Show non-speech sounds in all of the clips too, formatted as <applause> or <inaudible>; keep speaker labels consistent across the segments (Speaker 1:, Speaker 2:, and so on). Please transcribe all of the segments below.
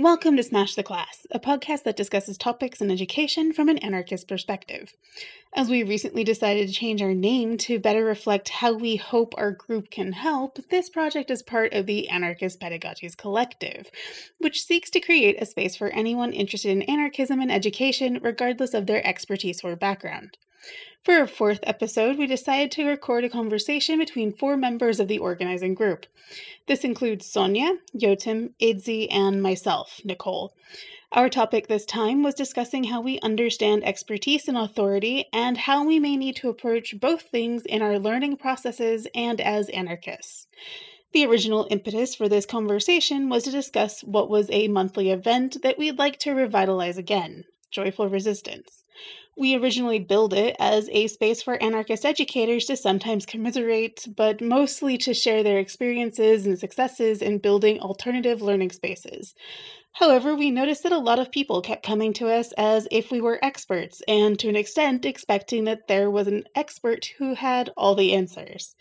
Speaker 1: Welcome to Smash the Class, a podcast that discusses topics in education from an anarchist perspective. As we recently decided to change our name to better reflect how we hope our group can help, this project is part of the Anarchist Pedagogies Collective, which seeks to create a space for anyone interested in anarchism and education, regardless of their expertise or background. For our fourth episode, we decided to record a conversation between four members of the organizing group. This includes Sonia, Yotam, Idzi, and myself, Nicole. Our topic this time was discussing how we understand expertise and authority and how we may need to approach both things in our learning processes and as anarchists. The original impetus for this conversation was to discuss what was a monthly event that we'd like to revitalize again Joyful Resistance. We originally billed it as a space for anarchist educators to sometimes commiserate, but mostly to share their experiences and successes in building alternative learning spaces. However, we noticed that a lot of people kept coming to us as if we were experts, and to an extent expecting that there was an expert who had all the answers.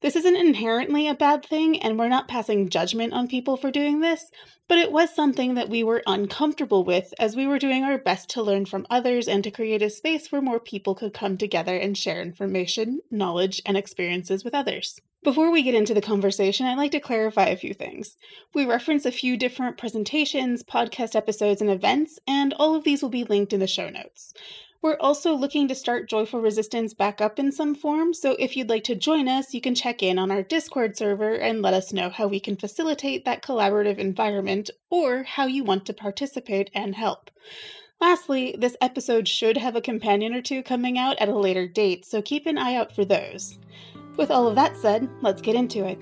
Speaker 1: This isn't inherently a bad thing, and we're not passing judgment on people for doing this, but it was something that we were uncomfortable with as we were doing our best to learn from others and to create a space where more people could come together and share information, knowledge, and experiences with others. Before we get into the conversation, I'd like to clarify a few things. We reference a few different presentations, podcast episodes, and events, and all of these will be linked in the show notes. We're also looking to start Joyful Resistance back up in some form, so if you'd like to join us, you can check in on our Discord server and let us know how we can facilitate that collaborative environment or how you want to participate and help. Lastly, this episode should have a companion or two coming out at a later date, so keep an eye out for those. With all of that said, let's get into it.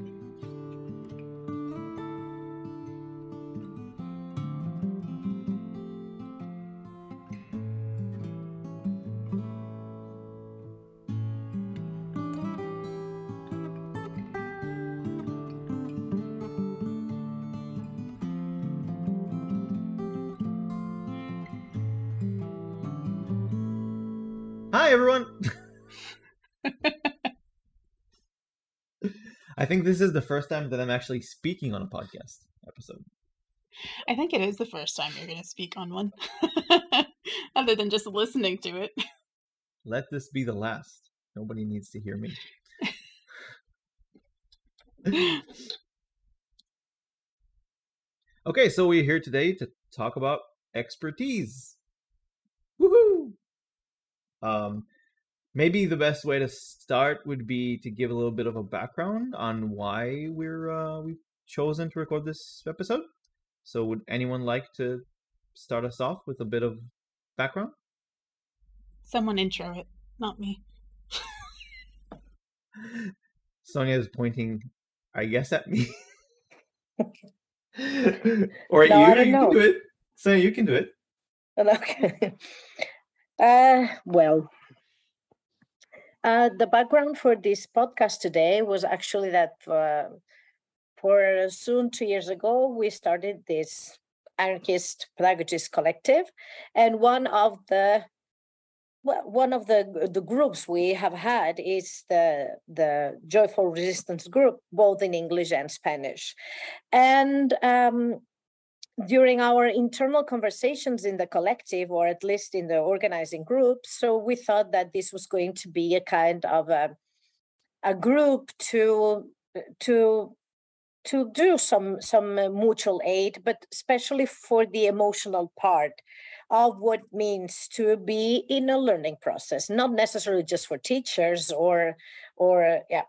Speaker 2: Everyone. <laughs> I think this is the first time that I'm actually speaking on a podcast episode.
Speaker 1: I think it is the first time you're going to speak on one, <laughs> other than just listening to it.
Speaker 2: Let this be the last. Nobody needs to hear me. <laughs> okay, so we're here today to talk about expertise. Woohoo! Um, maybe the best way to start would be to give a little bit of a background on why we're uh, we've chosen to record this episode. So, would anyone like to start us off with a bit of background?
Speaker 1: Someone intro it, not me. <laughs>
Speaker 2: Sonia is pointing, I guess, at me. or
Speaker 3: No, I
Speaker 2: you,
Speaker 3: don't
Speaker 2: you
Speaker 3: know.
Speaker 2: can do it. Sonia, you can do it. <laughs>
Speaker 3: Okay. Uh, well, uh, the background for this podcast today was actually that uh, for soon two years ago, we started this anarchist pedagogist collective, and one of the well, one of the the groups we have had is the the joyful resistance group, both in English and Spanish, and um, during our internal conversations in the collective or at least in the organizing group so we thought that this was going to be a kind of a, a group to to to do some some mutual aid but especially for the emotional part of what means to be in a learning process not necessarily just for teachers or or yeah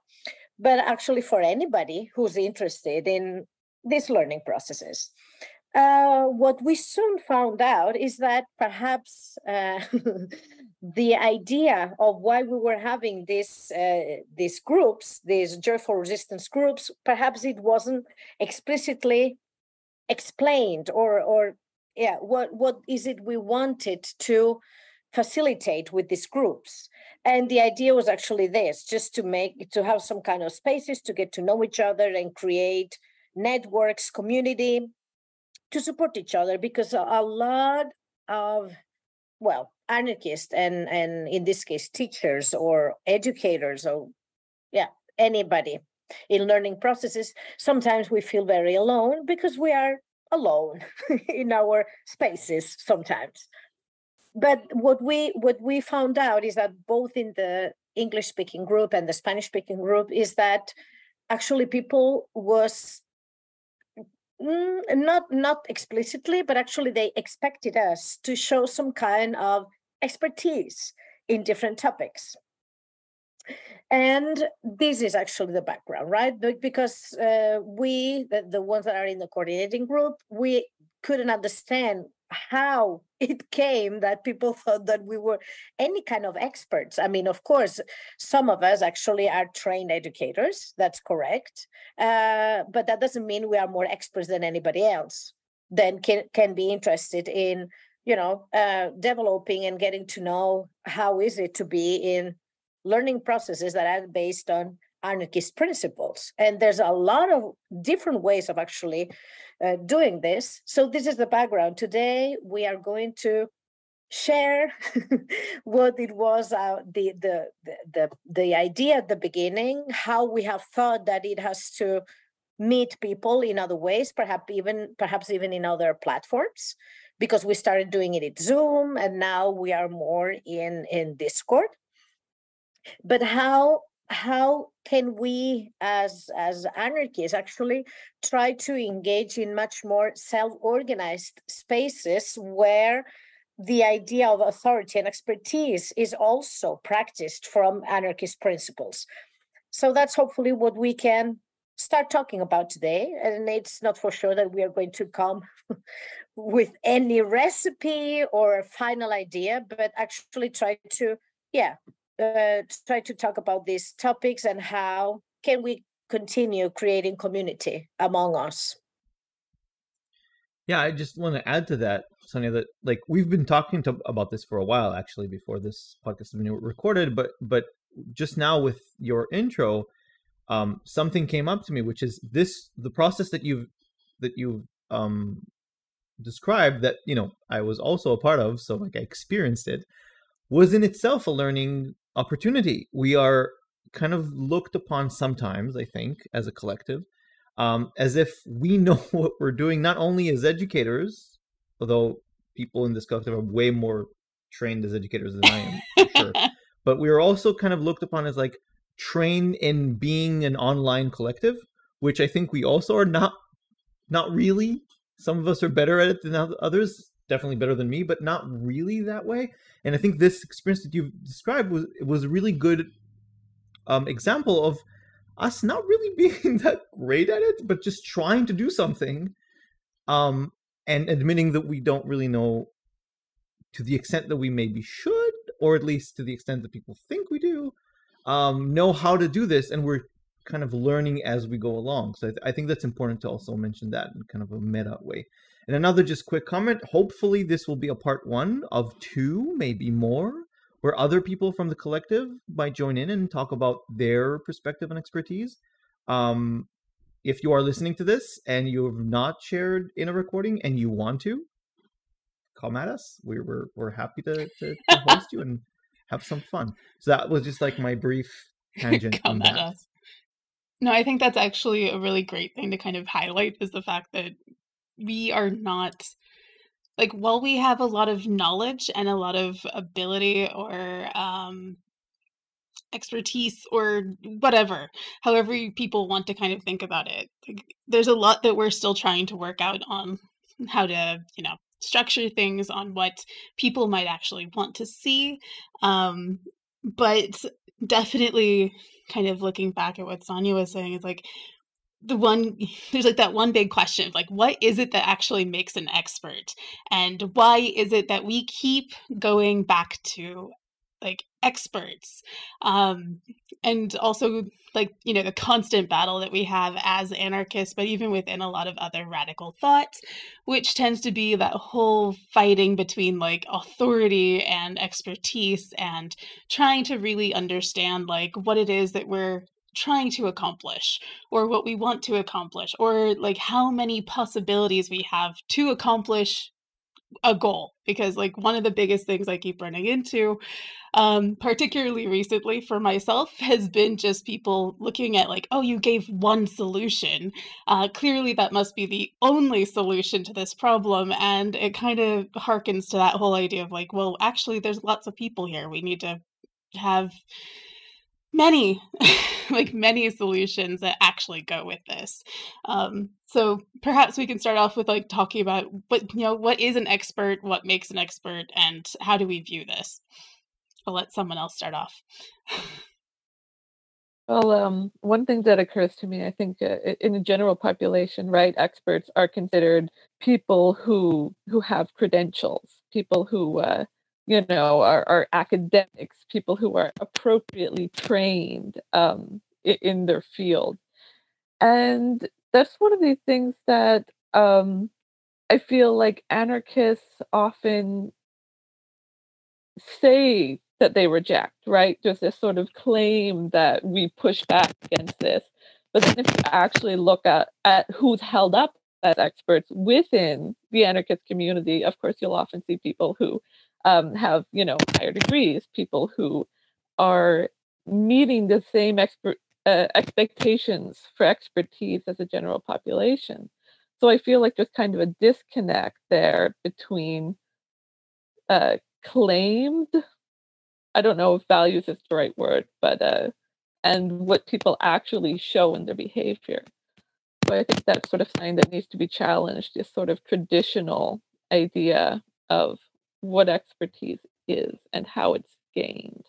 Speaker 3: but actually for anybody who's interested in these learning processes uh, what we soon found out is that perhaps uh, <laughs> the idea of why we were having this uh, these groups, these joyful resistance groups, perhaps it wasn't explicitly explained or or yeah, what what is it we wanted to facilitate with these groups? And the idea was actually this: just to make to have some kind of spaces to get to know each other and create networks, community to support each other because a, lot of well anarchists and and in this case teachers or educators or yeah anybody in learning processes sometimes we feel very alone because we are alone <laughs> in our spaces sometimes. But what we what we found out is that both in the english speaking group and the spanish speaking group is that actually people was mm, not not explicitly but actually they expected us to show some kind of expertise in different topics. And this is actually the background right? Because uh, we the, the ones that are in the coordinating group we couldn't understand how <laughs> it came that people <laughs> thought that we were any kind of experts. I mean, of course, some of us actually are trained educators. That's correct, uh, but that doesn't mean we are more experts than anybody else. Then can can be interested in you know uh, developing and getting to know how is it to be in learning processes that are based on anarchist principles. And there's a lot of different ways of actually uh, doing this. So this is the background. Today we are going to share <laughs> what it was uh, the, the the the idea at the beginning, how we have thought that it has to meet people in other ways, perhaps even perhaps even in other platforms, because we started doing it at Zoom and now we are more in in Discord. But how how can we as as anarchists actually try to engage in much more self-organized spaces where the idea of authority and expertise is also practiced from anarchist principles? So that's hopefully what we can start talking about today and it's not for sure that we are going to come <laughs> with any recipe or a final idea but actually try to yeah uh, try to talk about these topics and how can we continue creating community among us.
Speaker 2: Yeah, I just want to add to that, Sonia, that like we've been talking to, about this for a while actually before this podcast has been recorded, but but just now with your intro, um, something came up to me, which is this the process that you've that you've um, described that you know I was also a part of, so like I experienced it, was in itself a learning opportunity. We are kind of looked upon sometimes, I think, as a collective, um, as if we <laughs> know what we're doing, not only as educators, although people in this collective are way more trained as educators than I am, for sure. <laughs> But we are also kind of looked upon as like trained in being an online collective, which I think we also are not not really. Some of us are better at it than others, definitely better than me, but not really that way. And I think this experience that you've described was was a really good um, example of us not really <laughs> being that great at it, but just trying to do something, um, and admitting that we don't really know to the extent that we maybe should, or at least to the extent that people think we do, um, know how to do this, and we're kind of learning as we go along. So I, th- I think that's important to also mention that in kind of a meta way. And another just quick comment. Hopefully, this will be a part one of two, maybe more, where other people from the collective might join in and talk about their perspective and expertise. Um, if you are listening to this and you have not shared in a recording and you want to, come at us. We're we're, we're happy to, to, to <laughs> host you and have some fun. So that was just like my brief tangent. come at that. us.
Speaker 1: No, I think that's actually a really great thing to kind of highlight is the fact that we are not like while we have a lot of knowledge and a lot of ability or um expertise or whatever however people want to kind of think about it like, there's a lot that we're still trying to work out on how to you know structure things on what people might actually want to see um but definitely kind of looking back at what Sonia was saying is like the one <laughs> there's like that one big question of like what is it that actually makes an expert? And why is it that we keep going back to like experts? Um and also like you know the constant battle that we have as anarchists but even within a lot of other radical thoughts which tends to be that whole fighting between like authority and expertise and trying to really understand like what it is that we're trying to accomplish or what we want to accomplish or like how many possibilities we have to accomplish a goal because like one of the biggest things I keep running into um particularly recently for myself <laughs> has been just people looking at like oh you gave one solution. Uh clearly that must be the only solution to this problem and it kind of harkens to that whole idea of like well actually there's lots of people here. We need to have many <laughs> like many solutions that actually go with this. Um, so perhaps we can start off with like talking about what you know what is an expert what makes an expert and how do we view this? I'll let someone else start off.
Speaker 4: Well um, one thing that occurs to me i think uh, in the general population right experts are considered people who who have credentials people who uh, you know, are, are academics, people who are appropriately trained um, in, their field. And that's one of the things that um, I feel like anarchists often say that they reject, right? There's this sort of claim that we push back against this. But then if you actually look at, at who's held up as experts within the anarchist community, of course, you'll often see people who um, have you know higher degrees, people who are meeting the same expert uh, expectations for expertise as a general population. So I feel like there's kind of a disconnect there between uh, claimed, I don't know if values is the right word, but uh, and what people actually show in their behavior. So I think that's sort of something that needs to be challenged, this sort of traditional idea of what expertise is and how it's gained.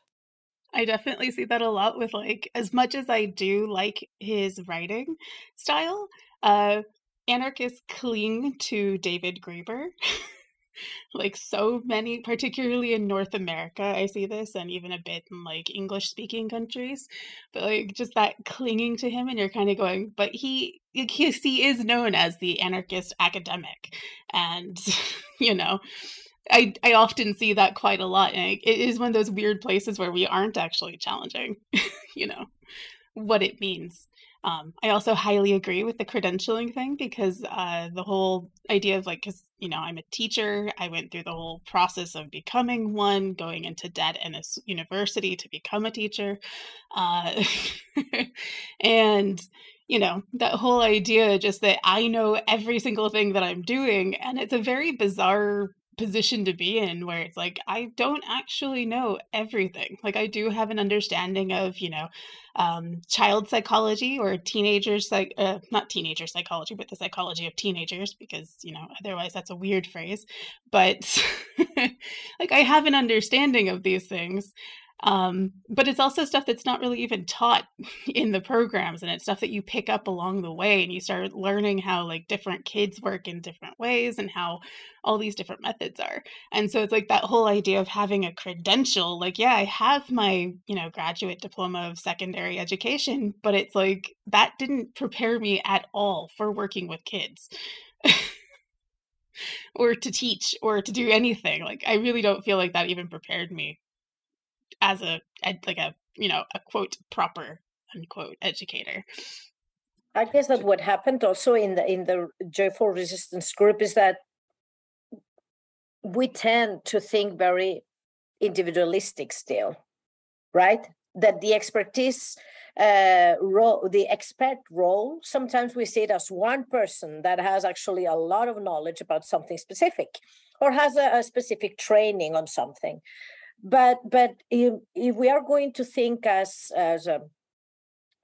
Speaker 1: I definitely see that a lot with like as much as I do like his writing style, uh anarchists cling to David Graeber. <laughs> like so many particularly in North America I see this and even a bit in like English speaking countries but like just that clinging to him and you're kind of going but he he, he is known as the anarchist academic and <laughs> you know I I often see that quite a lot, and it is one of those weird places where we aren't actually challenging, <laughs> you know, what it means. Um, I also highly agree with the credentialing thing because uh, the whole idea of like, because you know, I'm a teacher. I went through the whole process of becoming one, going into debt in a university to become a teacher, uh, <laughs> and you know that whole idea just that I know every single thing that I'm doing, and it's a very bizarre position to be in where it's like I don't actually know everything. Like I do have an understanding of, you know, um, child psychology or teenager psych uh, not teenager psychology, but the psychology of teenagers because, you know, otherwise that's a weird phrase. But <laughs> like I have an understanding of these things. Um, but it's also stuff that's not really even taught <laughs> in the programs and it's stuff that you pick up along the way and you start learning how like different kids work in different ways and how all these different methods are. And so it's like that whole idea of having a credential, like, yeah, I have my, you know, graduate diploma of secondary education, but it's like that didn't prepare me at all for working with kids. <laughs> or to teach or to do anything. Like I really don't feel like that even prepared me as a like a you know a quote proper unquote educator.
Speaker 3: I guess that what happened also in the in the joyful resistance group is that we tend to think very individualistic still right? That the expertise uh, role, the expert role, sometimes we see it as one person that has actually a lot of knowledge about something specific or has a, a specific training on something but but if, if we are going to think as as a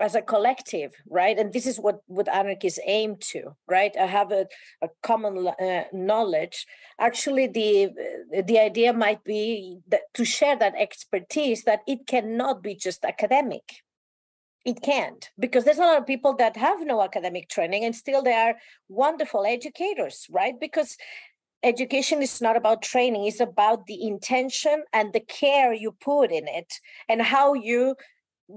Speaker 3: as a collective right? And this is what what anarchists aim to right? I have a, a common uh, knowledge. Actually the the idea might be that to share that expertise that it cannot be just academic. It can't because there's a lot of people that have no academic training and still they are wonderful educators right? Because education is not about training it's about the intention and the care you put in it and how you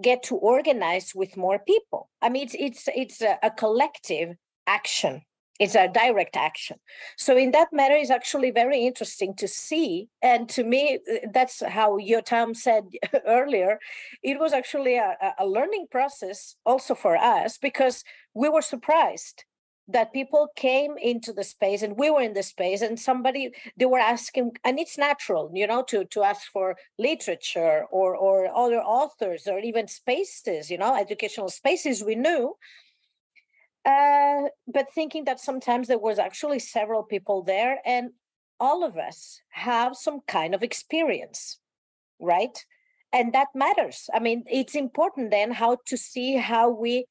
Speaker 3: get to organize with more people. I mean it's it's it's a, a collective action. It's a direct action. So in that matter is actually very interesting to see. And to me that's how yotam said <laughs> earlier it was actually a, a learning process also for us because we were surprised that people came into the space and we were in the space and somebody they were asking and it's natural you know to to ask for literature or or other authors or even spaces you know educational spaces we knew. Uh, but thinking that sometimes there was actually several people there and all of us have some kind of experience right? And that matters. I mean it's important then how to see how we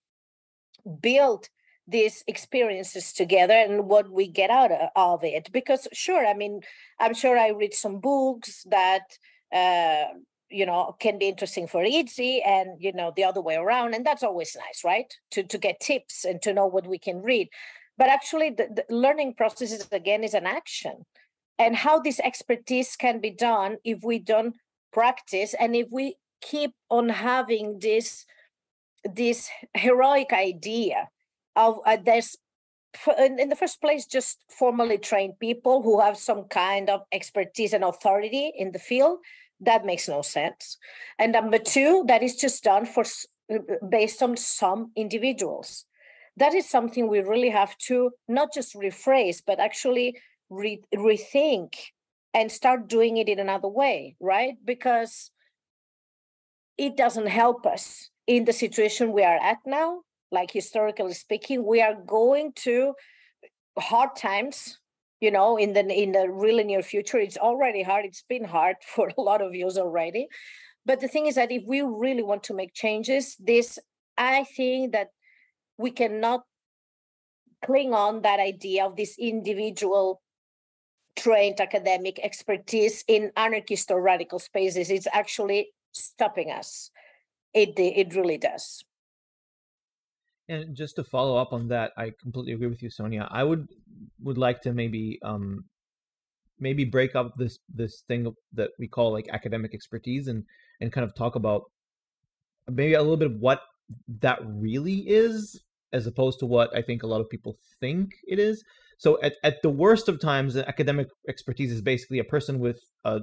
Speaker 3: build these experiences together and what we get out of it. Because sure i mean i'm sure i read some books that uh, you know can be interesting for Idzi and you know the other way around and that's always nice right? To to get tips and to know what we can read. But actually the, the learning processes again is an action. And how this expertise can be done if we don't practice and if we keep on having this this heroic idea of uh, there's in, in the first place just formally trained people who have some kind of expertise and authority in the field. That makes no sense. And number two that is just done for uh, based on some individuals. That is something we really have to not just rephrase but actually re- rethink and start doing it in another way right? Because it doesn't help us in the situation we are at now like historically speaking we are going to hard times you know in the in the really near future. It's already hard. It's been hard <laughs> for a lot of years already. But the thing is that if we really want to make changes this i think that we cannot cling on that idea of this individual trained academic expertise in anarchist or radical spaces. It's actually stopping us. It it really does
Speaker 2: and just to follow up on that, I completely agree with you, Sonia. I would would like to maybe um maybe break up this this thing that we call like academic expertise and and kind of talk about maybe a little bit of what that really is as opposed to what I think a lot of people think it is. So at, at the worst of times, academic expertise is basically a person with a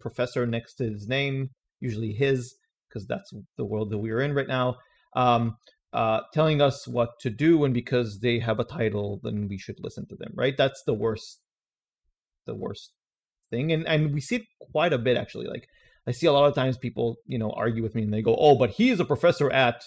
Speaker 2: professor next to his name, usually his, because that's the world that we're in right now. Um, uh, telling us what to do, and because they have a title, then we should listen to them, right? That's the worst, the worst thing, and and we see it quite a bit actually. Like I see a lot of times people, you know, argue with me, and they go, "Oh, but he is a professor at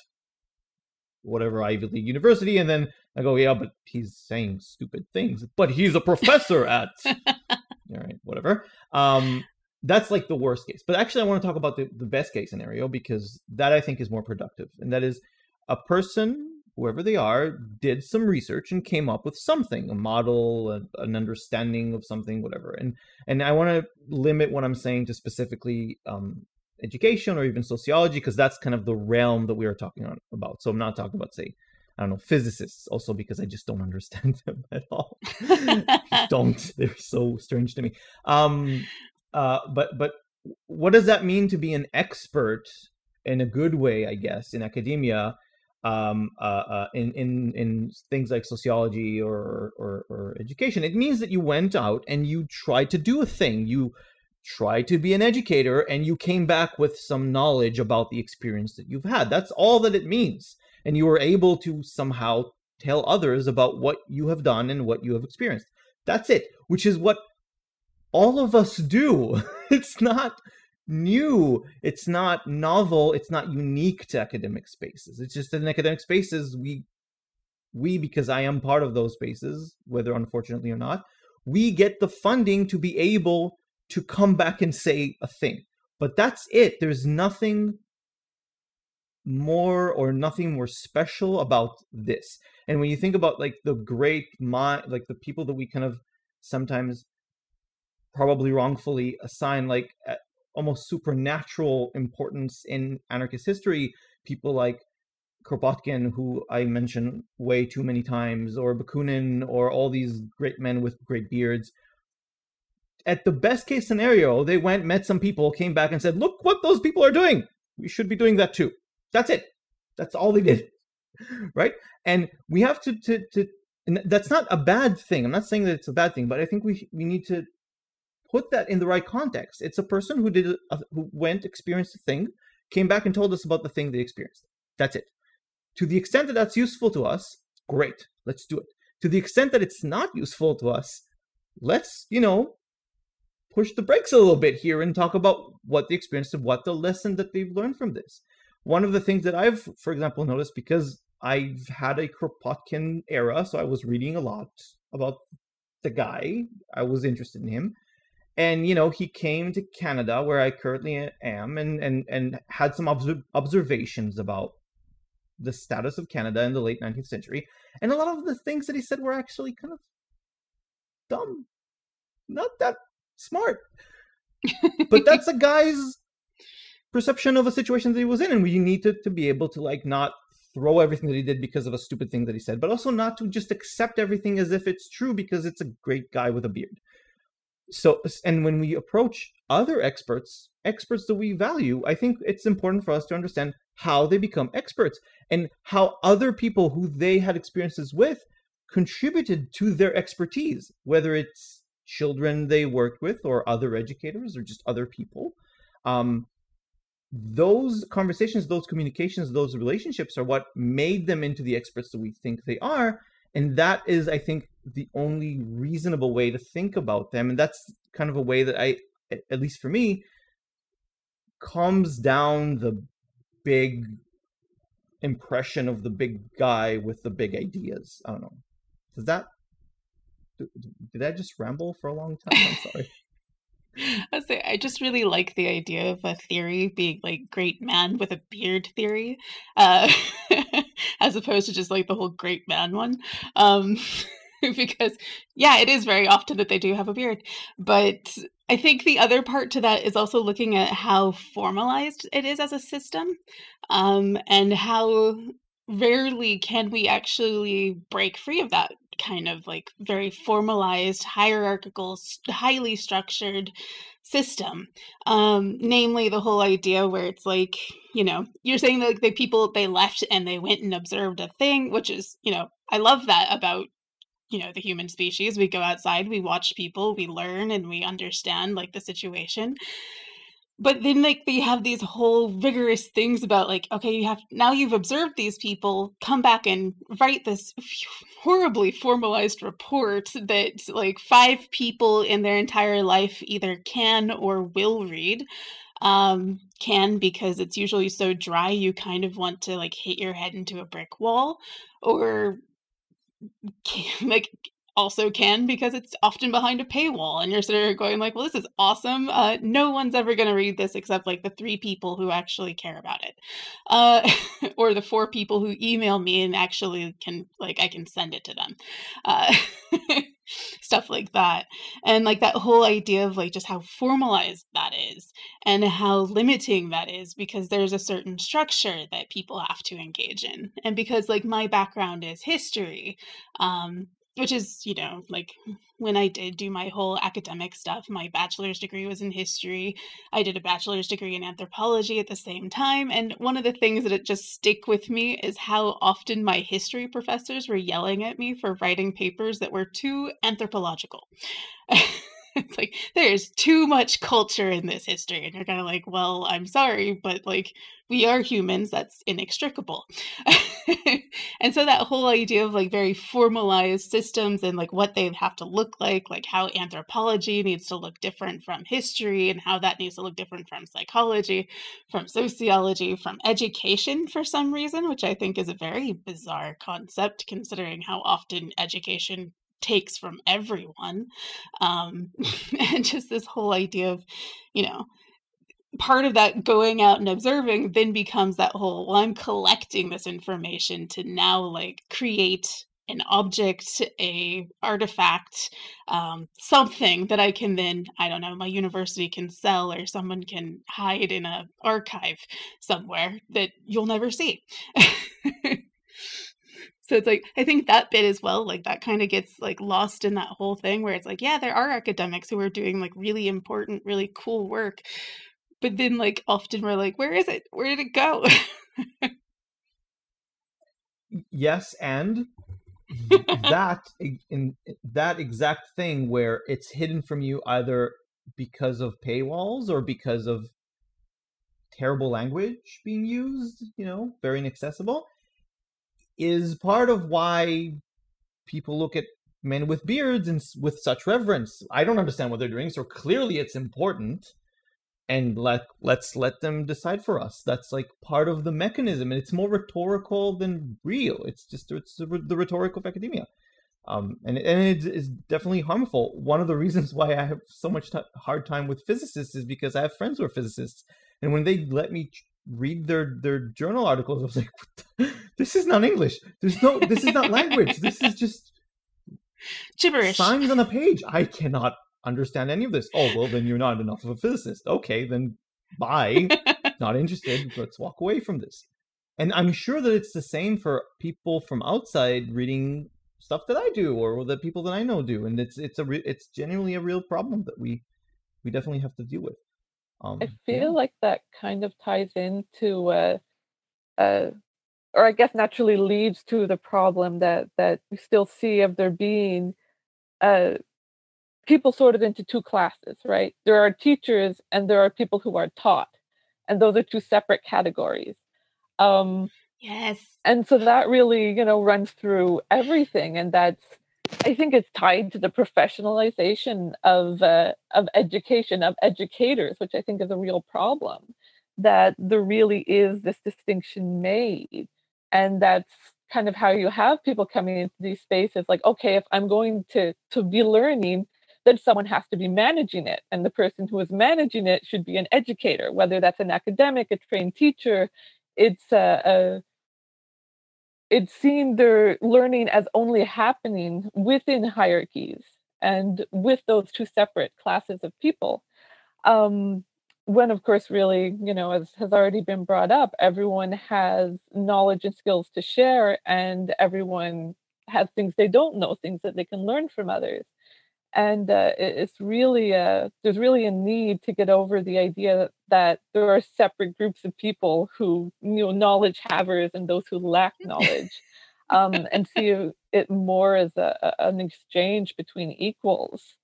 Speaker 2: whatever Ivy League university," and then I go, "Yeah, but he's saying stupid things, but he's a professor at." <laughs> All right, whatever. Um, that's like the worst case. But actually, I want to talk about the, the best case scenario because that I think is more productive, and that is a person, whoever they are, did some research and came up with something, a model, a, an understanding of something, whatever. And and I want to limit what I'm saying to specifically um, education or even sociology because that's kind of the realm that we are talking about. So I'm not talking about say I don't know physicists also because I just don't <laughs> understand them at all. <laughs> don't they're so strange to me. Um, uh, but but what does that mean to be an expert in a good way, I guess, in academia um, uh, uh, in in in things like sociology or, or, or education. It means that you went out and you tried to do a thing. You tried to be an educator and you came back with some knowledge about the experience that you've had. That's all that it means, and you were able to somehow tell others about what you have done and what you have experienced. That's it. Which is what all of us do. <laughs> it's not new. It's not novel. It's not unique to academic spaces. It's just that in academic spaces we we because i am part of those spaces whether unfortunately or not we get the funding to be able to come back and say a thing. But that's it. There's nothing more or nothing more special about this. And when you think about like the great mind like the people that we kind of sometimes probably wrongfully assign like almost supernatural importance in anarchist history. People like Kropotkin, who I mention way too many times, or Bakunin, or all these great men with great beards. At the best case scenario, they went, met some people, came back and said, Look what those people are doing. We should be doing that too. That's it. That's all they did. <laughs> right? And we have to, to, to, and that's not a bad thing. I'm not saying that it's a bad thing, but I think we, we need to put that in the right context. It's a person who did a, who went experienced a thing, came back and told us about the thing they experienced. That's it. To the extent that that's useful to us, great. Let's do it. to the extent that it's not useful to us, let's, you know, push the brakes a little bit here and talk about what the experience of what the lesson that they've learned from this. One of the things that I've, for example, noticed because I've had a Kropotkin era, so I was reading a lot about the guy. I was interested in him. And you know, he came to Canada where I currently am and and and had some obs- observations about the status of Canada in the late 19th century. And a lot of the things that he said were actually kind of dumb. Not that smart. but <laughs> that's a guy's perception of a situation that he was in and we need to, to be able to like not throw everything that he did because of a stupid thing that he said, but also not to just accept everything as if it's true because it's a great guy with a beard. So, and when we approach other experts, experts that we value, I think it's important for us to understand how they become experts and how other people who they had experiences with contributed to their expertise, whether it's children they worked with or other educators or just other people. Um, those conversations, those communications, those relationships are what made them into the experts that we think they are. And that is, I think, the only reasonable way to think about them. And that's kind of a way that I, at least for me, calms down the big impression of the big guy with the big ideas. I don't know. Does that did I just ramble for a long time? I'm sorry. <laughs>
Speaker 1: I say I just really like the idea of a theory being like great man with a beard theory, uh, <laughs> as opposed to just like the whole great man one. Um, <laughs> <laughs> because yeah, it is very often that they do have a beard, but I think the other part to that is also looking at how formalized it is as a system, um, and how rarely can we actually break free of that kind of like very formalized, hierarchical, highly structured system. Um, namely, the whole idea where it's like, you know, you're saying that the people they left and they went and observed a thing, which is, you know, I love that about you know the human species we go outside we watch people we learn and we understand like the situation. But then like they have these whole vigorous things about like okay you have now you've observed these people come back and write this <laughs> horribly formalized report that like five people in their entire life either can or will read. Um can because it's usually so dry you kind of want to like hit your head into a brick wall or like also can because it's often behind a paywall and you're sort of going like well this is awesome uh, no one's ever going to read this except like the three people who actually care about it uh, <laughs> or the four people who email me and actually can like i can send it to them. Uh, <laughs> <laughs> stuff like that. And like that whole idea of like just how formalized that is and how limiting that is because there's a certain structure that people have to engage in. And because like my background is history um which is you know like when i did do my whole academic stuff my bachelor's degree was in history. I did a bachelor's degree in anthropology at the same time and one of the things that it just stick with me is how often my history professors were yelling at me for writing papers that were too anthropological <laughs> it's <laughs> like there's too much culture in this history and you're kind of like well i'm sorry but like we are humans that's inextricable. <laughs> And so that whole idea of like very formalized systems and like what they have to look like like how anthropology needs to look different from history and how that needs to look different from psychology from sociology from education for some reason which i think is a very bizarre concept considering how often education takes from everyone um, <laughs> and just this whole idea of you know part of that going out and observing then becomes that whole well i'm collecting this information to now like create an object a artifact um, something that i can then i don't know my university can sell or someone can hide in a archive somewhere that you'll never see <laughs> so it's like i think that bit as well like that kind of gets like lost in that whole thing where it's like yeah there are academics who are doing like really important really cool work but then like often we're like where is it? Where did it go?
Speaker 2: Yes and <laughs> that in that exact thing where it's hidden from you either because of paywalls or because of terrible language being used you know very inaccessible is part of why people look at men with beards and with such reverence. I don't understand what they're doing, so clearly it's important. And let let's let them decide for us. That's like part of the mechanism, and it's more rhetorical than real. It's just it's the, the rhetoric of academia, um, and and it is definitely harmful. One of the reasons why I have so much t- hard time with physicists is because I have friends who are physicists, and when they let me read their their journal articles, <laughs> I was like, <laughs> "This is not English. There's no. This is not <laughs> language. This is just
Speaker 1: gibberish
Speaker 2: signs on a page. I cannot understand any of this. Oh well, then you're not enough of a physicist. Okay, then bye. not interested. Let's walk away from this. And I'm sure that it's the same for people from outside reading stuff that I do or the people that I know do, and it's it's a re- it's genuinely a real problem that we we definitely have to deal with.
Speaker 4: Um, I feel yeah. like that kind of ties into, uh, uh, or I guess naturally leads to the problem that that we still see of there being uh, people sorted into two classes, right? There are teachers and there are people who are taught, and those are two separate categories. Um,
Speaker 1: yes.
Speaker 4: And so that really, you know, runs through everything, and that's I think it's tied to the professionalization of uh, of education of educators, which I think is a real problem. That there really is this distinction made, and that's kind of how you have people coming into these spaces. Like, okay, if I'm going to to be learning, then someone has to be managing it, and the person who is managing it should be an educator, whether that's an academic, a trained teacher. It's a, a it seemed their learning as only happening within hierarchies and with those two separate classes of people. Um, when, of course, really, you know, as has already been brought up, everyone has knowledge and skills to share, and everyone has things they don't know, things that they can learn from others and uh, it's really a, there's really a need to get over the idea that there are separate groups of people who you know knowledge havers and those who lack <laughs> knowledge um, and see it more as a, an exchange between equals.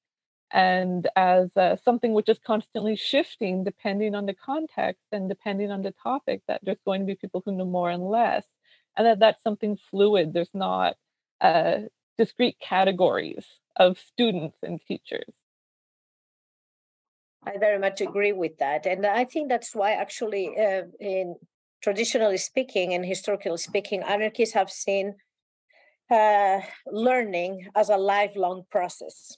Speaker 4: And as uh, something which is constantly shifting depending on the context and depending on the topic that there's going to be people who know more and less and that that's something fluid there's not uh, discrete categories of students and teachers.
Speaker 3: I very much agree with that. And I think that's why, actually, uh, in traditionally speaking and historically speaking, anarchists have seen uh, learning as a lifelong process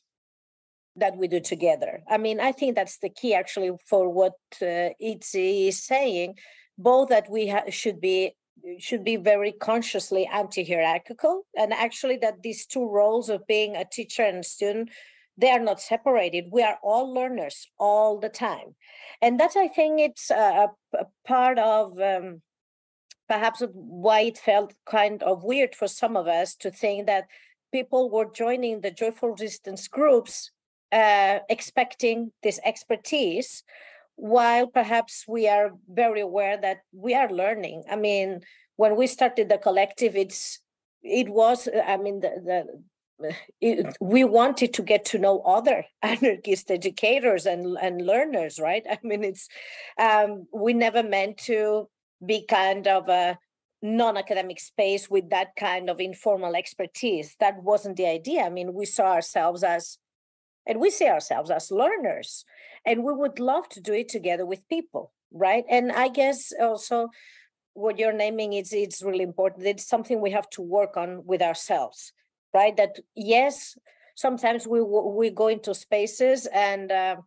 Speaker 3: that we do together. I mean, I think that's the key actually for what uh, Idzi is saying, both that we ha- should be should be very consciously anti-hierarchical. And actually that these two roles of being a teacher and student they are not separated. We are all learners all the time. And that's i think it's a, a part of um, perhaps why it felt kind of weird for some of us to think that people were joining the joyful resistance groups uh, expecting this expertise while perhaps we are very aware that we are learning. I mean when we started the collective it's it was i mean the, the it, we wanted to get to know other <laughs> anarchist educators and, and learners right? I mean it's um, we never meant to be kind of a non-academic space with that kind of informal expertise. That wasn't the idea. I mean we saw ourselves as and we see ourselves as learners and we would love to do it together with people right? And i guess also what you're naming is it's really important it's something we have to work on with ourselves right? That yes sometimes we we go into spaces and uh,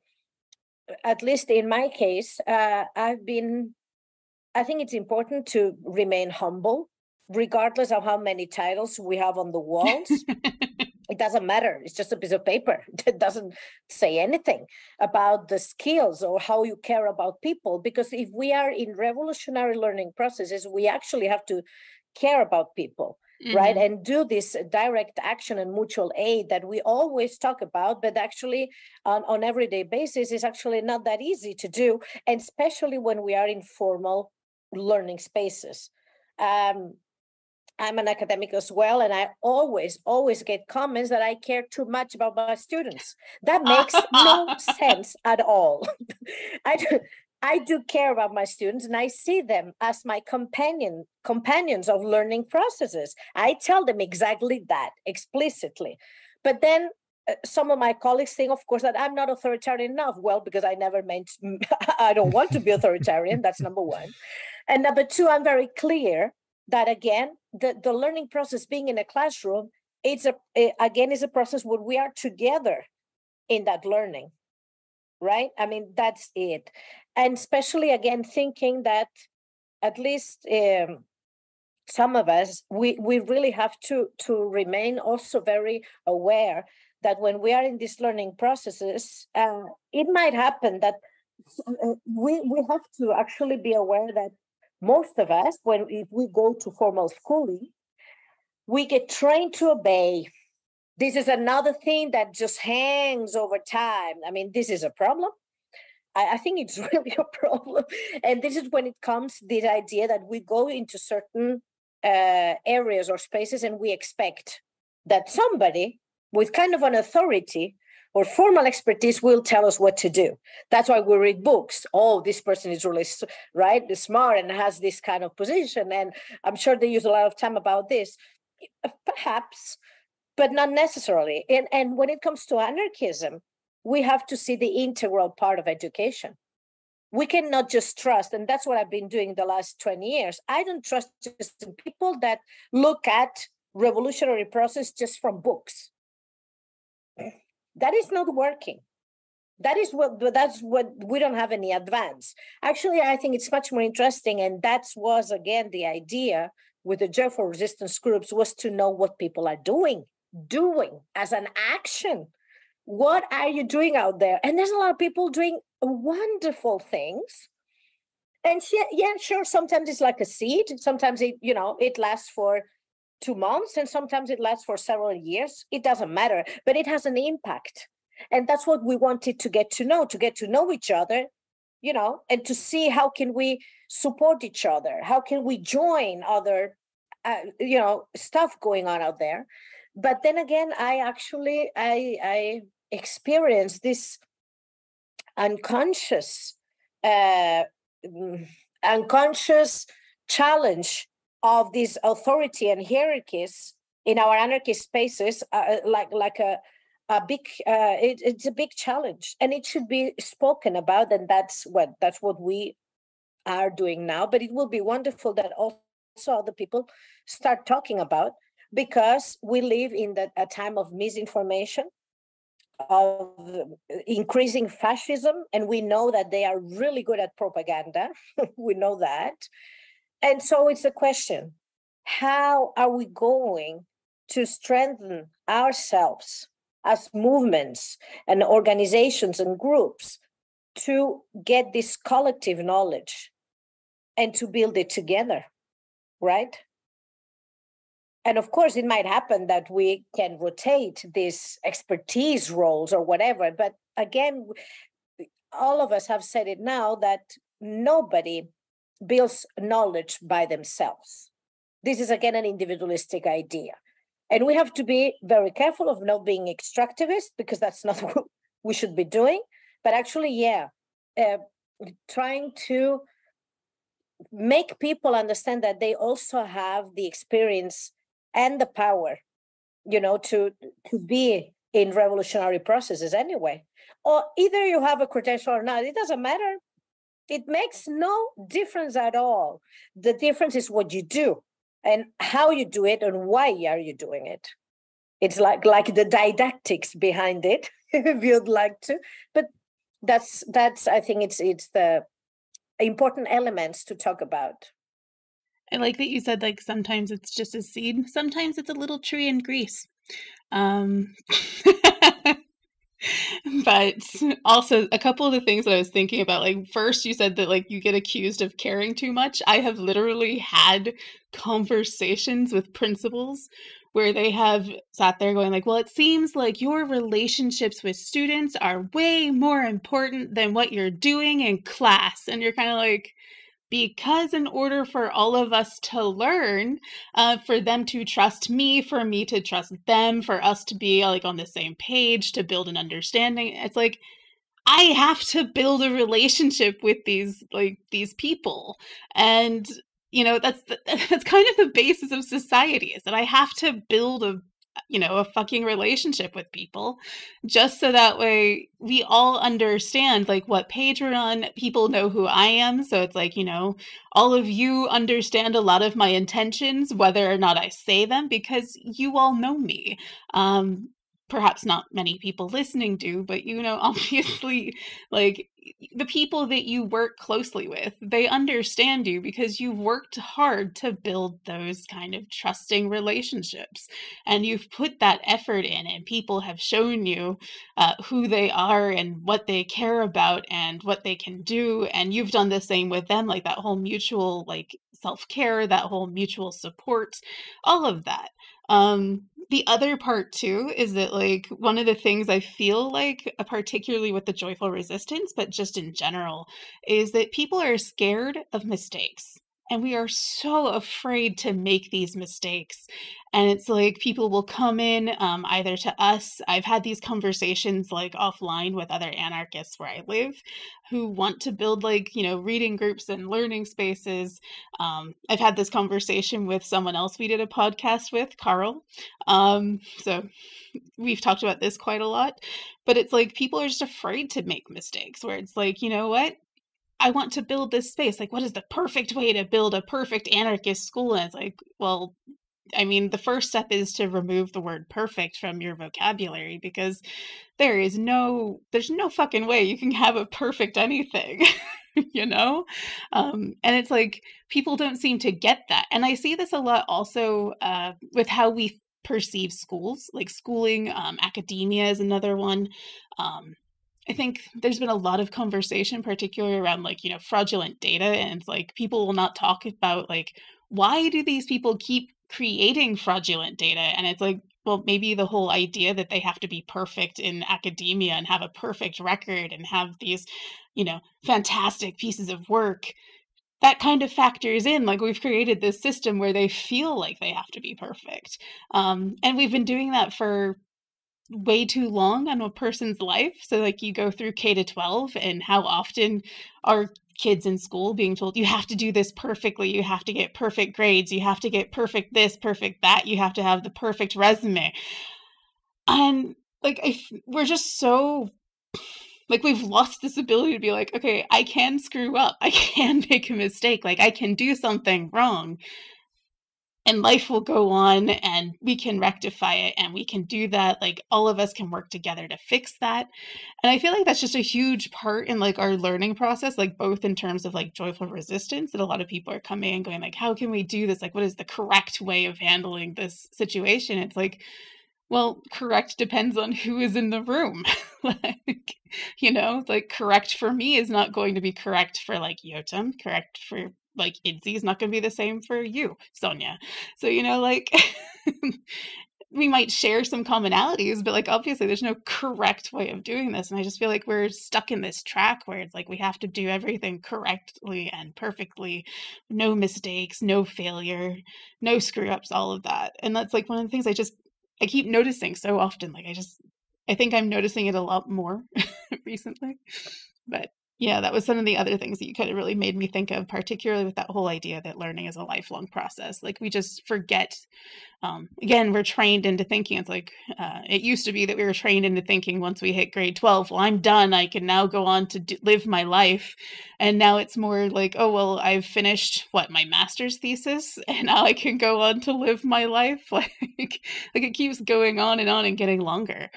Speaker 3: at least in my case uh, i've been i think it's important to remain humble regardless of how many titles we have on the walls <laughs> it doesn't matter. It's just a piece of paper <laughs> that doesn't say anything about the skills or how you care about people because if we are in revolutionary learning processes we actually have to care about people mm-hmm. right and do this direct action and mutual aid that we always talk about but actually on, on everyday basis is actually not that easy to do and especially when we are in formal learning spaces. Um, I'm an academic as well, and I always, always get comments that I care too much about my students. That makes no <laughs> sense at all. <laughs> I I do care about my students and I see them as my companion companions of learning processes. I tell them exactly that explicitly. But then uh, some of my colleagues think, of course, that I'm not authoritarian enough. Well, because I never meant, <laughs> I don't want to be authoritarian. That's number one. And number two, I'm very clear that again, the, the learning process being in a classroom, it's a, again, is a process where we are together in that learning, right? I mean, that's it. And especially again, thinking that at least um, some of us, we, we really have to, to remain also very aware that when we are in these learning processes, uh, it might happen that uh, we, we have to actually be aware that most of us, when if we go to formal schooling, we get trained to obey. This is another thing that just hangs over time. I mean, this is a problem. I, I think it's <laughs> really a problem. And this is when it comes the idea that we go into certain uh, areas or spaces and we expect that somebody with kind of an authority or formal expertise will tell us what to do. That's why we read books. Oh, this person is really right, smart, and has this kind of position. And I'm sure they use a lot of time about this. Eh, perhaps, but not necessarily. And and when it comes to anarchism, we have to see the integral part of education. We cannot just trust, and that's what I've been doing the last 20 years. I don't trust just people that look at revolutionary process just from books that is not working. That is what that's what we don't have any advance. Actually i think it's much more interesting and that was again the idea with the joyful resistance groups was to know what people are doing doing as an action. What are you doing out there? And there's a lot of people doing wonderful things. And yeah, yeah sure sometimes it's like a seed. Sometimes it you know it lasts for two months and sometimes it lasts for several years it doesn't matter but it has an impact. And that's what we wanted to get to know to get to know each other you know and to see how can we support each other how can we join other uh, you know stuff going on out there. But then again i actually i i experienced this unconscious uh mm, unconscious challenge of this authority and hierarchies in our anarchist spaces uh, uh, like like a a big uh, it, it's a big challenge and it should be spoken about and that's what that's what we are doing now. But it will be wonderful that also other people start talking about because we live in the, a time of misinformation of increasing fascism and we know that they are really good at propaganda. <laughs> We know that and so it's a question how are we going to strengthen ourselves as movements and organizations and groups to get this collective knowledge and to build it together, right? And of course, it might happen that we can rotate these expertise roles or whatever. But again, all of us have said it now that nobody builds knowledge by themselves. This is again an individualistic idea. And we have to be very careful of not being extractivist because that's not <laughs> what we should be doing. But actually, yeah, uh, trying to make people understand that they also have the experience and the power, you know, to to be in revolutionary processes anyway. Or either you have a credential or not, it doesn't matter it makes no difference at all. The difference is what you do and how you do it and why are you doing it. It's like like the didactics behind it, <laughs> if you'd like to. But that's that's I think it's it's the important elements to talk about.
Speaker 1: I like that you said like sometimes it's just a seed, sometimes it's a little tree in Greece. Um <laughs> <laughs> but also a couple of the things that I was thinking about, like first you said that like you get accused of caring too much. I have literally had conversations with principals where they have sat there going like, well, it seems like your relationships with students are way more important than what you're doing in class. And you're kind of like, because in order for all of us to learn uh, for them to trust me for me to trust them for us to be like on the same page to build an understanding it's like I have to build a relationship with these like these people. And you know, that's the, <laughs> that's kind of the basis of society is that I have to build a you know, a fucking relationship with people just so that way we all understand like what page we're on. People know who I am. So it's like, you know, all of you understand a lot of my intentions, whether or not I say them, because you all know me. Um, perhaps not many people listening do, but you know, <laughs> obviously, like the people that you work closely with, they understand you because you've worked hard to build those kind of trusting relationships. And you've put that effort in, and people have shown you uh, who they are and what they care about and what they can do. And you've done the same with them, like that whole mutual, like, self care, that whole mutual support, all of that. Um, the other part too is that like one of the things I feel like, uh, particularly with the joyful resistance, but just in general, is that people are scared of mistakes and we are so afraid to make these mistakes and it's like people will come in um, either to us i've had these conversations like offline with other anarchists where i live who want to build like you know reading groups and learning spaces um, i've had this conversation with someone else we did a podcast with carl um, so we've talked about this quite a lot but it's like people are just afraid to make mistakes where it's like you know what I want to build this space. Like, what is the perfect way to build a perfect anarchist school? And it's like, well, I mean, the first step is to remove the word perfect from your vocabulary because there is no, there's no fucking way you can have a perfect anything, <laughs> you know? Um, and it's like people don't seem to get that. And I see this a lot also uh, with how we perceive schools, like schooling, um, academia is another one. Um, I think there's been a lot of conversation, particularly around like, you know, fraudulent data. And it's like people will not talk about like, why do these people keep creating fraudulent data? And it's like, well, maybe the whole idea that they have to be perfect in academia and have a perfect record and have these, you know, fantastic pieces of work that kind of factors in like we've created this system where they feel like they have to be perfect um, and we've been doing that for way too long on a person's life. So like you go through K to 12 and how often are kids in school being told you have to do this perfectly, you have to get perfect grades, you have to get perfect this, perfect that, you have to have the perfect resume. And like I we're just so like we've lost this ability to be like okay i can screw up. I <laughs> can make a mistake. Like i can do something wrong and life will go on and we can rectify it and we can do that like all of us can work together to fix that. And i feel like that's just a huge part in like our learning process like both in terms of like joyful resistance that a lot of people are coming and going like how can we do this? Like what is the correct way of handling this situation? It's like well correct depends on who is in the room. <laughs> Like you know like correct for me is not going to be correct for like yotam correct for like Idzi is not going to be the same for you, Sonia. So you know, like <laughs> we might share some commonalities, but like obviously there's no correct way of doing this, and I just feel like we're stuck in this track where it's like we have to do everything correctly and perfectly, no mistakes, no failure, no screw ups, all of that, and that's like one of the things I just I keep noticing so often. Like I just I think I'm noticing it a lot more <laughs> recently, but yeah, that was some of the other things that you kind of really made me think of, particularly with that whole idea that learning is a lifelong process. Like we just forget. Um, again, we're trained into thinking. It's like uh, it used to be that we were trained into thinking once we hit grade 12, well, I'm done. I can now go on to live my life. And now it's more like, oh, well, I've finished what my master's thesis <laughs> and now I can go on to live my life. <laughs> Like, like it keeps going on and on and getting longer.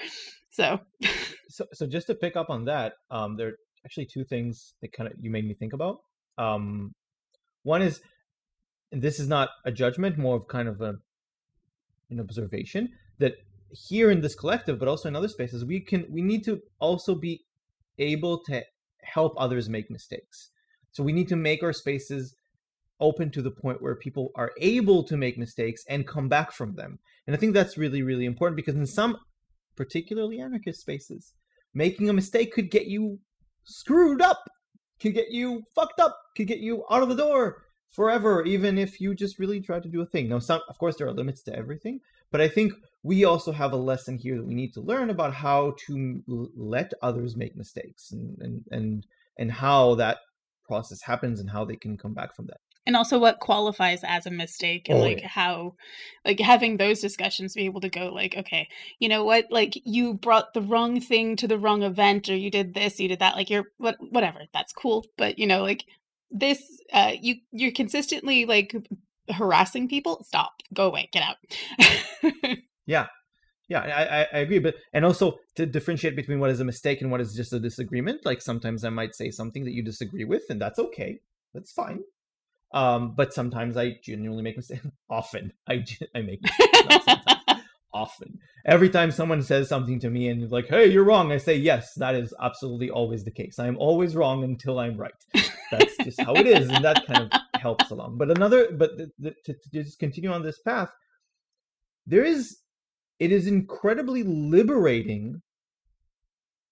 Speaker 1: So, <laughs>
Speaker 2: so, so just to pick up on that, um, there actually two things that kind of you made me think about. Um, one is, this is not a judgment, more of kind of a an observation that here in this collective, but also in other spaces, we can we need to also be able to help others make mistakes. So we need to make our spaces open to the point where people are able to make mistakes and come back from them. And I think that's really, really important because in some particularly anarchist spaces, making a mistake could get you screwed up, can get you fucked up, can get you out of the door forever, even if you just really try to do a thing. Now, some, of course, there are limits to everything, but I think we also have a lesson here that we need to learn about how to let others make mistakes and and and, and how that process happens and how they can come back from that
Speaker 1: and also what qualifies as a mistake and oh, like yeah. how like having those discussions be able to go like okay you know what? Like you brought the wrong thing to the wrong event or you did this you did that like you're what whatever that's cool. But you know like this uh you you're consistently like harassing people stop go away get out. <laughs>
Speaker 2: Yeah. Yeah I, I agree but and also to differentiate between what is a mistake and what is just a disagreement like sometimes i might say something that you disagree with and that's okay that's fine um but sometimes i genuinely make mistakes <laughs> often i i make <laughs> mistakes often. Every time someone says something to me and like hey you're wrong i say yes that is absolutely always the case. I'm always wrong until i'm right. That's just how it is and that kind of <laughs> helps along. But another but the, the, to, to just continue on this path there is it is incredibly liberating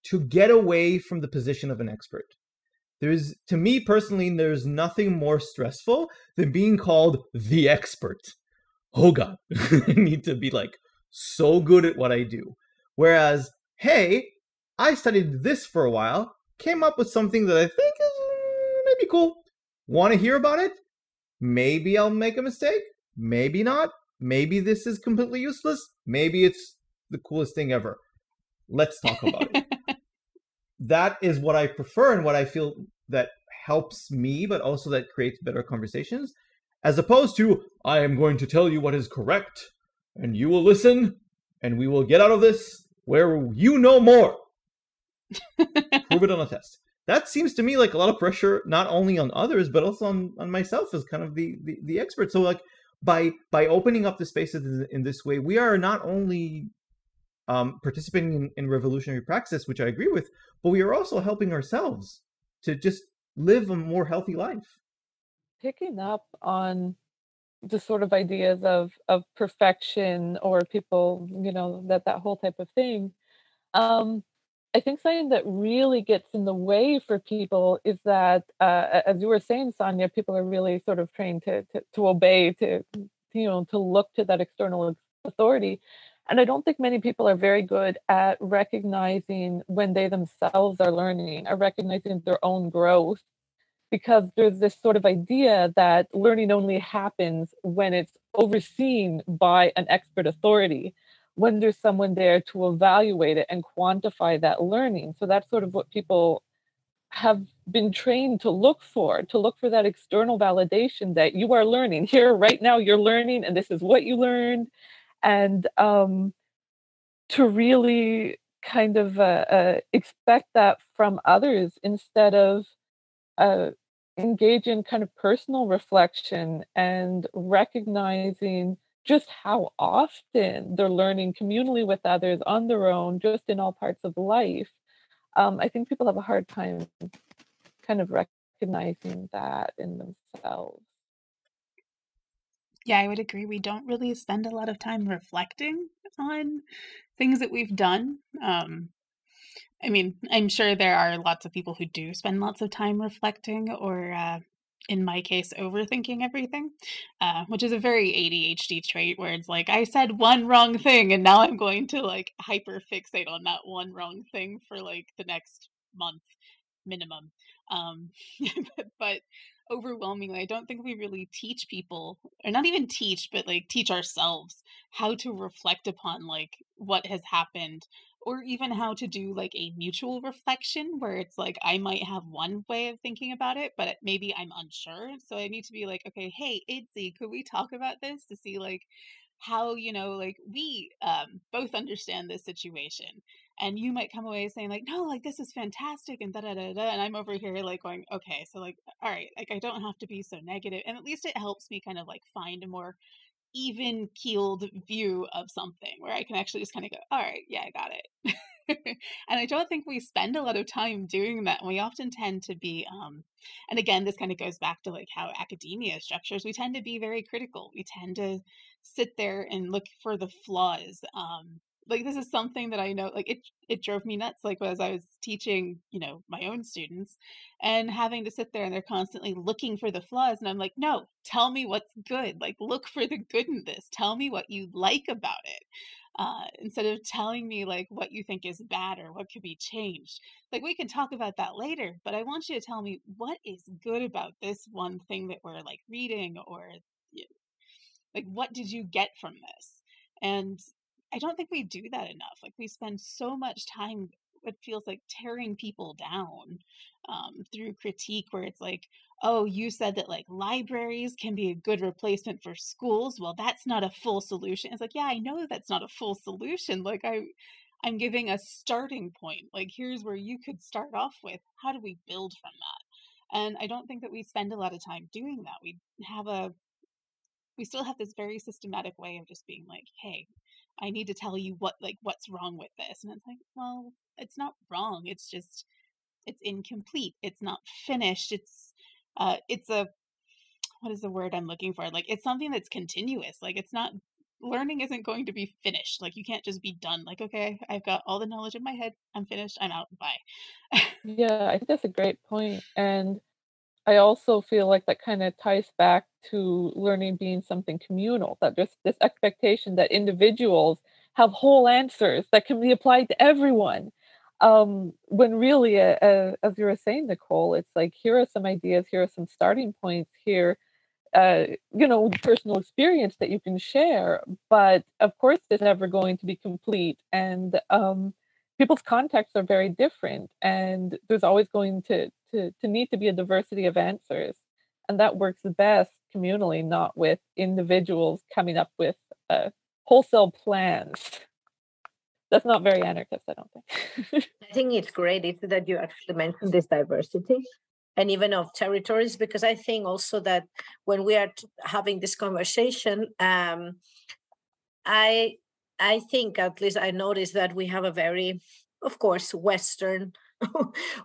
Speaker 2: to get away from the position of an expert there's to me personally there's nothing more stressful than being called the expert oh god <laughs> i need to be like so good at what I do. Whereas, hey, I studied this for a while, came up with something that I think is mm, maybe cool. Want to hear about it? Maybe I'll make a mistake. Maybe not. Maybe this is completely useless. Maybe it's the coolest thing ever. Let's talk about it. That is what I prefer and what I feel that helps me, but also that creates better conversations, as opposed to, I am going to tell you what is correct and you will listen, and we will get out of this where you know more. <laughs> Prove it on a test. That seems to me like a lot of pressure, not only on others, but also on, on myself as kind of the, the, the expert. So like by by opening up the spaces in this way, we are not only um, participating in, in revolutionary praxis, which I agree with, but we are also helping ourselves to just live a more healthy life.
Speaker 4: Picking up on the sort of ideas of of perfection or people you know that that whole type of thing um i think something that really gets in the way for people is that uh, as you were saying sonia people are really sort of trained to to, to obey to you know to look to that external authority and i don't think many people are very good at recognizing when they themselves are learning or recognizing their own growth because there's this sort of idea that learning only happens when it's overseen by an expert authority, when there's someone there to evaluate it and quantify that learning. So that's sort of what people have been trained to look for, to look for that external validation that you are learning. Here, right now, you're learning, and this is what you learned. And um, to really kind of uh, uh, expect that from others instead of uh, engage in kind of personal reflection and recognizing just how often they're learning communally with others on their own, just in all parts of life. Um, I think people have a hard time kind of recognizing that in themselves.
Speaker 1: Yeah, I would agree. We don't really spend a lot of time reflecting on things that we've done. Um, I mean, I'm sure there are lots of people who do spend lots of time reflecting or, uh, in my case, overthinking everything, uh, which is a very ADHD trait where it's like, I said one wrong thing and now I'm going to like hyper fixate on that one wrong thing for like the next month minimum. Um, <laughs> but, but overwhelmingly, I don't think we really teach people, or not even teach, but like teach ourselves how to reflect upon like what has happened or even how to do like a mutual reflection where it's like I might have one way of thinking about it, but maybe I'm unsure. So I need to be like, okay, hey, Idzi, could we talk about this to see like how, you know, like we um, both understand this situation. And you might come away saying like, no, like this is fantastic and da da da da. And I'm over here like going, okay, so like, all right, like I don't have to be so negative. And at least it helps me kind of like find a more even keeled view of something where I can actually just kind of go, all right, yeah, I got it. <laughs> and I don't think we spend a lot of time doing that. And we often tend to be, um, and again, this kind of goes back to like how academia structures. We tend to be very critical. We tend to sit there and look for the flaws. Um, like this is something that I know like it it drove me nuts like as I was teaching, you know, my own students and having to sit there and they're constantly looking for the flaws and I'm like, "No, tell me what's good. Like look for the good in this. Tell me what you like about it." Uh, instead of telling me like what you think is bad or what could be changed. Like we can talk about that later, but I want you to tell me what is good about this one thing that we're like reading or you know, like what did you get from this? And I don't think we do that enough. Like we spend so much time it feels like tearing people down um, through critique where it's like oh you said that like libraries can be a good replacement for schools. Well that's not a full solution. It's like yeah i know that's not a full solution. Like i i'm giving a starting point. Like here's where you could start off with. How do we build from that? And i don't think that we spend a lot of time doing that. We have a we still have this very systematic way of just being like hey I need to tell you what like what's wrong with this. And it's like, well, it's not wrong. It's just it's incomplete. It's not finished. It's uh it's a what is the word I'm looking for? Like it's something that's continuous. Like it's not learning isn't going to be finished. Like you can't just be done. Like, okay, I've got all the knowledge in my head. I'm finished. I'm out. Bye.
Speaker 4: yeah, I think that's a great point. And I also feel like that kind of ties back to learning being something communal, that just this expectation that individuals have whole answers that can be applied to everyone. Um, when really, uh, uh, as you were saying, Nicole, it's like here are some ideas, here are some starting points, here, uh, you know, personal experience that you can share. But of course, it's never going to be complete. And um, people's contexts are very different and there's always going to, to to need to be a diversity of answers and that works best communally not with individuals coming up with uh, wholesale plans that's not very anarchist i don't think.
Speaker 3: I think it's great it's that you actually mentioned this diversity and even of territories because i think also that when we are having this conversation um, i I think, at least I noticed that we have a very, of course, Western <laughs>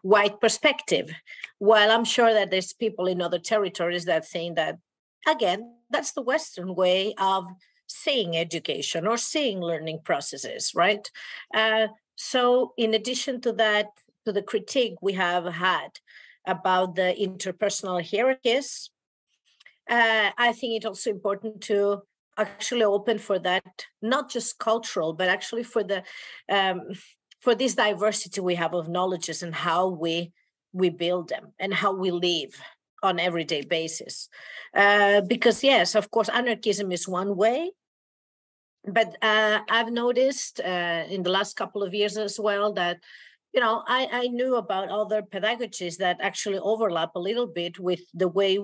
Speaker 3: white perspective. While I'm sure that there's people in other territories that think that, again, that's the Western way of seeing education or seeing learning processes, right? Uh, so, in addition to that, to the critique we have had about the interpersonal hierarchies, uh, I think it's also important to actually open for that not just cultural but actually for the um, for this diversity we have of knowledges and how we we build them and how we live on everyday basis. Uh, because yes of course anarchism is one way but uh, i've noticed uh, in the last couple of years as well that you know I, I knew about other pedagogies that actually overlap a little bit with the way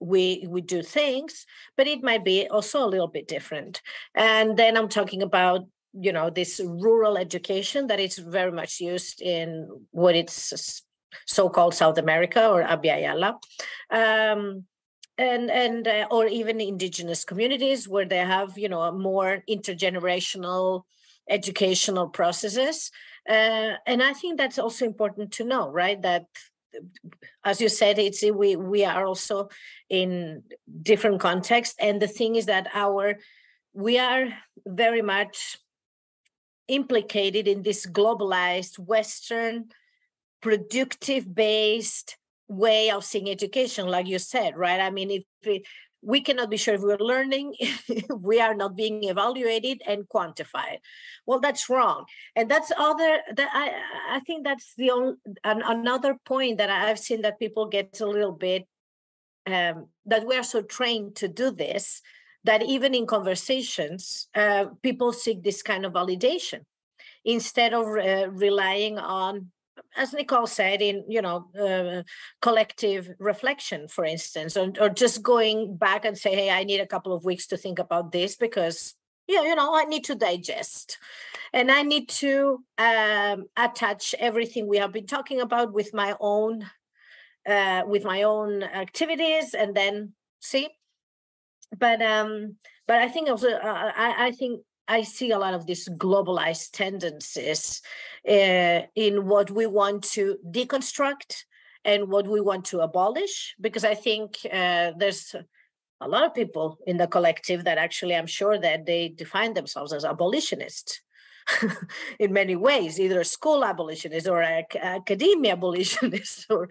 Speaker 3: we we do things but it might be also a little bit different. And then i'm talking about you know this rural education that is very much used in what it's so-called south america or Abya Yala um, and and uh, or even indigenous communities where they have you know more intergenerational educational processes. Uh, and i think that's also important to know right that as you said, it's uh, we we are also in different contexts, and the thing is that our we are very much implicated in this globalized Western productive based way of seeing education, like you said, right? I mean, if we, we cannot be sure if we're learning <laughs> we are not being evaluated and quantified. Well that's wrong. And that's other that i i think that's the only an, another point that i've seen that people get a little bit um, that we are so trained to do this that even in conversations uh, people seek this kind of validation instead of uh, relying on as Nicole said, in you know uh, collective reflection, for instance, or, or just going back and say, "Hey, I need a couple of weeks to think about this because yeah, you know, I need to digest, and I need to um, attach everything we have been talking about with my own uh, with my own activities, and then see." But um, but I think also uh, I, I think I see a lot of these globalized tendencies uh, in what we want to deconstruct and what we want to abolish, because I think uh, there's a lot of people in the collective that actually I'm sure that they define themselves as abolitionists. <laughs> in many ways, either school abolitionists or ac- academia abolitionists. <laughs> Or,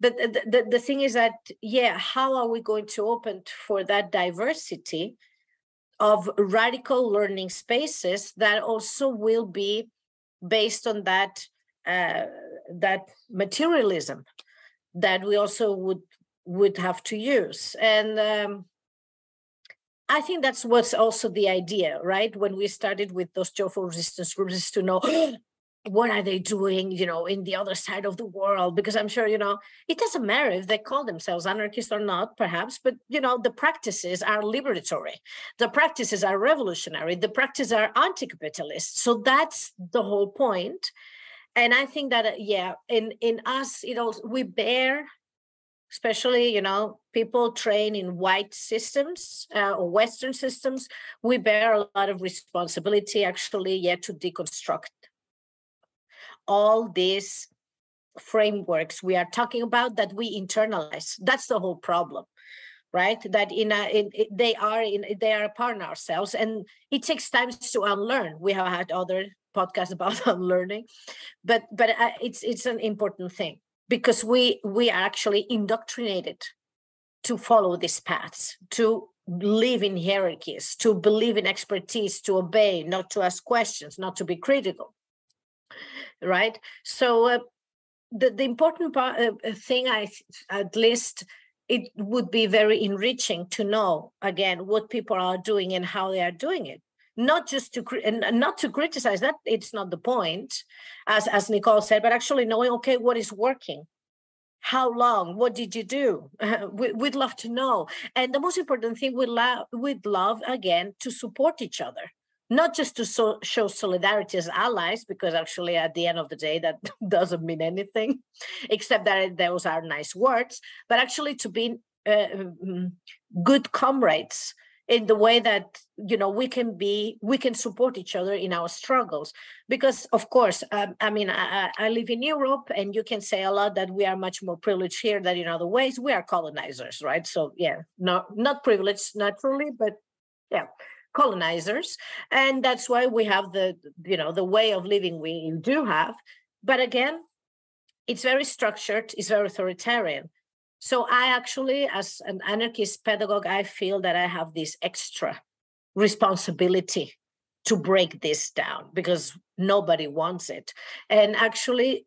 Speaker 3: but the, the, the thing is that, yeah, how are we going to open for that diversity of radical learning spaces that also will be based on that uh, that materialism that we also would would have to use and um, I think that's what's also the idea, right? When we started with those joyful resistance groups, is to know what are they doing, you know, in the other side of the world? Because I'm sure, you know, it doesn't matter if they call themselves anarchists or not, perhaps, but you know, the practices are liberatory, the practices are revolutionary, the practices are anti-capitalist. So that's the whole point. And I think that, uh, yeah, in in us, it also we bear especially you know people train in white systems uh, or western systems we bear a lot of responsibility actually yet to deconstruct all these frameworks we are talking about that we internalize. That's the whole problem right? That in a in, they are in they are a part of ourselves and it takes time to unlearn. We have had other podcasts <laughs> about unlearning but but uh, it's it's an important thing because we we are actually indoctrinated to follow these paths to live in hierarchies to believe in expertise to obey not to ask questions not to be critical right? So uh, the, the important part, uh, uh thing i at least it would be very enriching to know again what people are doing and how they are doing it. Not just to and not to criticize that it's not the point as as nicole said but actually knowing okay what is working? How long? What did you do? <laughs> We, would love to know. And the most important thing we love we'd love again to support each other not just to so, show solidarity as allies because actually at the end of the day that <laughs> doesn't mean anything except that those are nice words but actually to be uh, mm, good comrades in the way that you know we can be we can support each other in our struggles. Because of course um, i mean I, I, live in europe and you can say a lot that we are much more privileged here than in other ways. We are colonizers right? So yeah not not privileged naturally but yeah colonizers and that's why we have the you know the way of living we do have but again it's very structured it's very authoritarian so I actually, as an anarchist pedagogue, I feel that I have this extra responsibility to break this down because nobody wants it. And actually,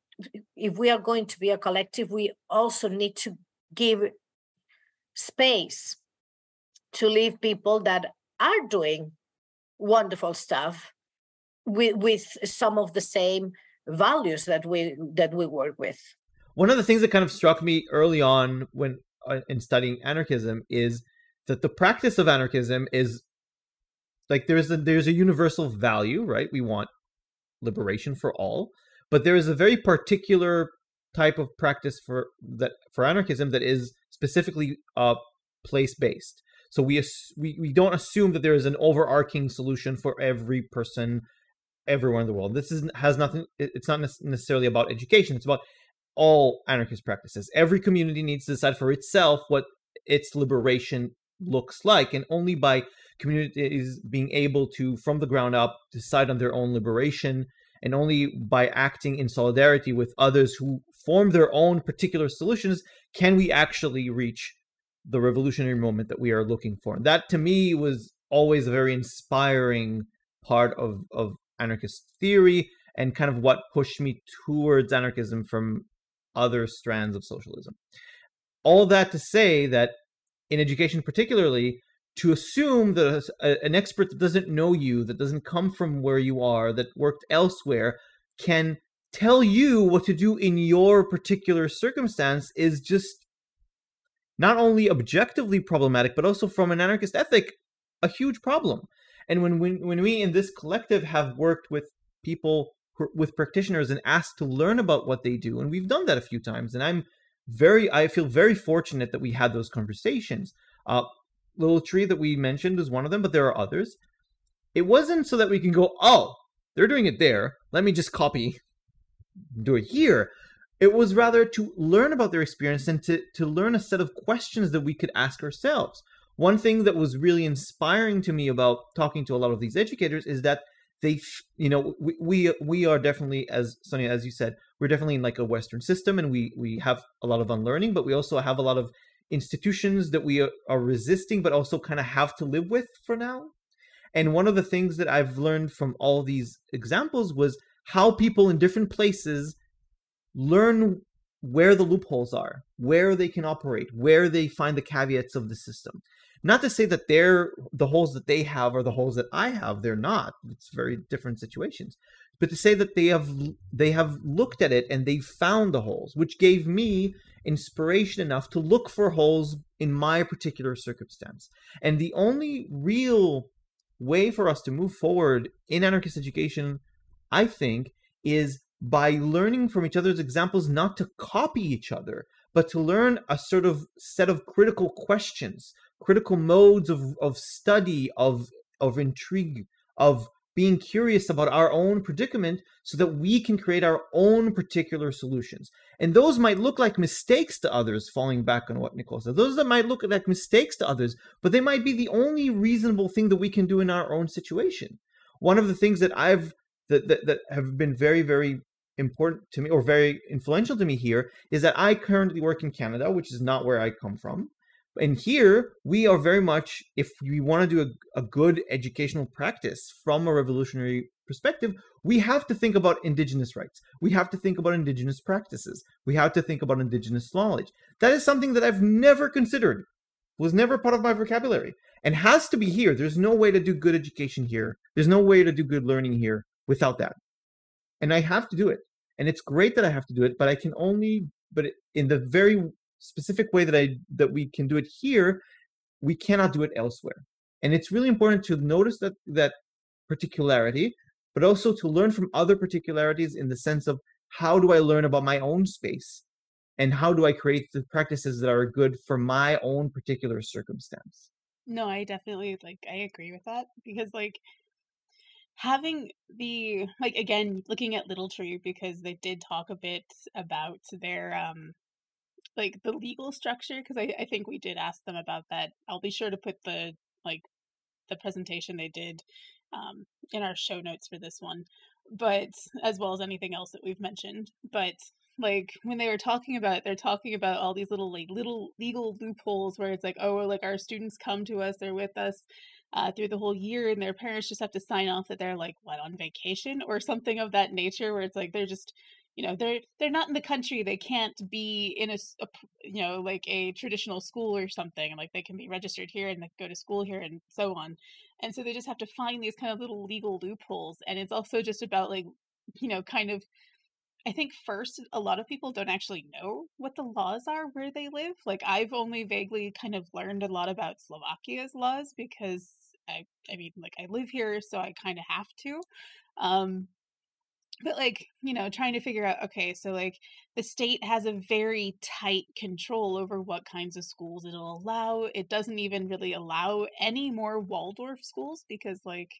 Speaker 3: if we are going to be a collective, we also need to give space to leave people that are doing wonderful stuff with, with some of the same values that we that we work with
Speaker 2: one of the things that kind of struck me early on when uh, in studying anarchism is that the practice of anarchism is like there's a there's a universal value, right? We want liberation for all, but there is a very particular type of practice for that for anarchism that is specifically uh place based. So we, we we don't assume that there is an overarching solution for every person everywhere in the world. This is has nothing. It's not necessarily about education. It's about all anarchist practices. Every community needs to decide for itself what its liberation looks like, and only by communities being able to, from the ground up, decide on their own liberation, and only by acting in solidarity with others who form their own particular solutions, can we actually reach the revolutionary moment that we are looking for. And that, to me, was always a very inspiring part of of anarchist theory and kind of what pushed me towards anarchism from other strands of socialism. All that to say that in education, particularly, to assume that a, an expert that doesn't know you, that doesn't come from where you are, that worked elsewhere, can tell you what to do in your particular circumstance is just not only objectively problematic, but also from an anarchist ethic, a huge problem. And when, when, when we in this collective have worked with people with practitioners and asked to learn about what they do and we've done that a few times and i'm very i feel very fortunate that we had those conversations. Uh little tree that we mentioned is one of them but there are others. It wasn't so that we can go oh they're doing it there. Let me just copy do it here it was rather to learn about their experience and to, to learn a set of questions that we could ask ourselves. One thing that was really inspiring to me about talking to a lot of these educators is that they you know we, we we are definitely as sonia as you said we're definitely in like a western system and we we have a lot of unlearning but we also have a lot of institutions that we are, are resisting but also kind of have to live with for now. And one of the things that i've learned from all these examples was how people in different places learn where the loopholes are where they can operate where they find the caveats of the system not to say that they're the holes that they have are the holes that I have. They're not. It's very different situations. But to say that they have they have looked at it and they found the holes, which gave me inspiration enough to look for holes in my particular circumstance. And the only real way for us to move forward in anarchist education, I think, is by learning from each other's examples, not to copy each other, but to learn a sort of set of critical questions critical modes of, of study, of, of intrigue, of being curious about our own predicament so that we can create our own particular solutions. And those might look like mistakes to others, falling back on what Nicole said. Those that might look like mistakes to others, but they might be the only reasonable thing that we can do in our own situation. One of the things that I've that, that, that have been very, very important to me or very influential to me here is that I currently work in Canada, which is not where I come from. And here we are very much, if we want to do a, a good educational practice from a revolutionary perspective, we have to think about indigenous rights. We have to think about indigenous practices. We have to think about indigenous knowledge. That is something that I've never considered, was never part of my vocabulary, and has to be here. There's no way to do good education here. There's no way to do good learning here without that. And I have to do it. And it's great that I have to do it, but I can only, but in the very specific way that I that we can do it here, we cannot do it elsewhere. And it's really important to notice that that particularity, but also to learn from other particularities in the sense of how do I learn about my own space and how do I create the practices that are good for my own particular circumstance.
Speaker 1: No, I definitely like I agree with that because like having the like again looking at little tree because they did talk a bit about their um like the legal structure because I, I think we did ask them about that. I'll be sure to put the like the presentation they did um, in our show notes for this one but as well as anything else that we've mentioned. But like when they were talking about it, they're talking about all these little like little legal loopholes where it's like oh like our students come to us they're with us uh, through the whole year and their parents just have to sign off that they're like what on vacation or something of that nature where it's like they're just you know they're they're not in the country. They can't be in a, a, you know like a traditional school or something like they can be registered here and they go to school here and so on. And so they just have to find these kind of little legal loopholes and it's also just about like you know kind of i think first a lot of people don't actually know what the laws are where they live like i've only vaguely kind of learned a lot about slovakia's laws because i i mean like i live here so i kind of have to um but like you know trying to figure out okay so like the state has a very tight control over what kinds of schools it'll allow it doesn't even really allow any more waldorf schools because like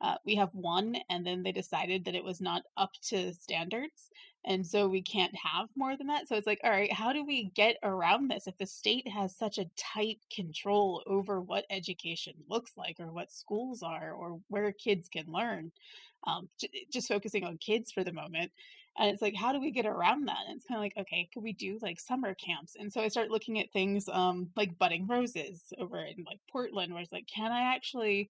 Speaker 1: uh, we have one and then they decided that it was not up to standards and so we can't have more than that so it's like all right how do we get around this if the state has such a tight control over what education looks like or what schools are or where kids can learn um, j- just focusing on kids for the moment. And it's like, how do we get around that? And it's kind of like, okay, could we do like summer camps? And so I start looking at things um, like budding roses over in like Portland, where it's like, can I actually,